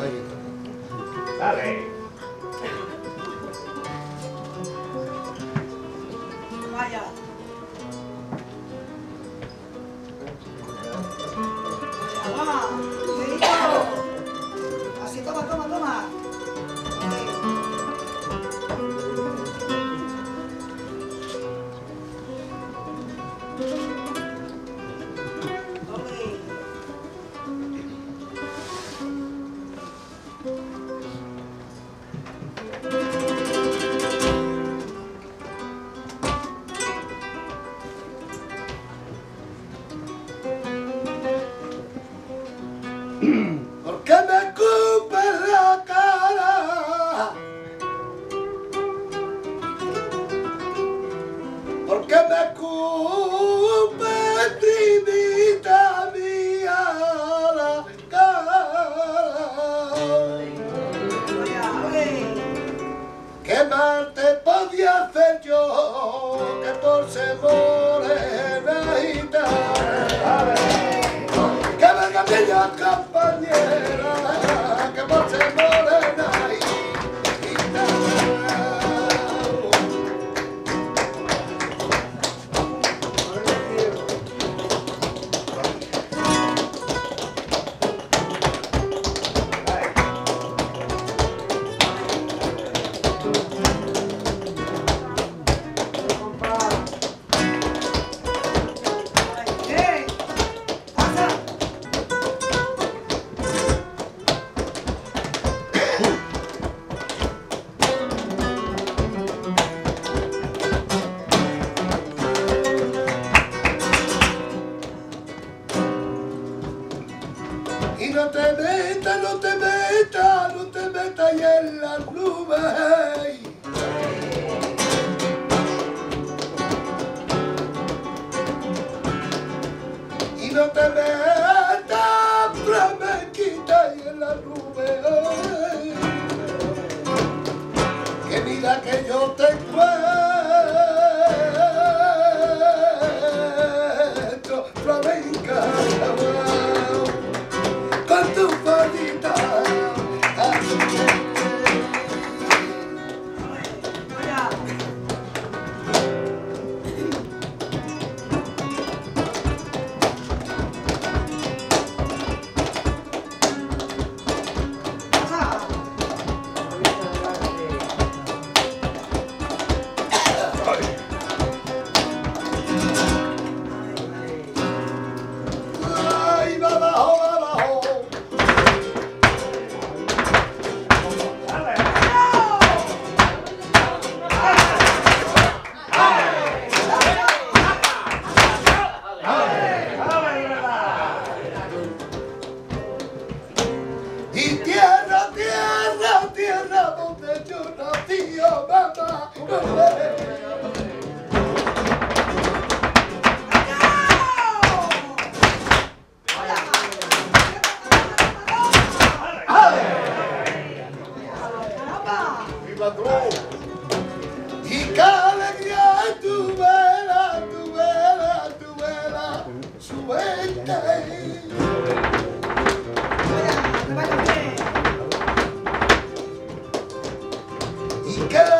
Olha. Tá. ¿Por qué me escupes la cara? ¿Por qué me escupes, trinita mía, la cara? ¿Qué mal te podía hacer yo que por ser la campaniera Y no te metas, no te metas, no te metas ahí en las nubes. Y no te metas, flamenquita ahí en las nubes. Que mira que yo te Baba, Baba. Y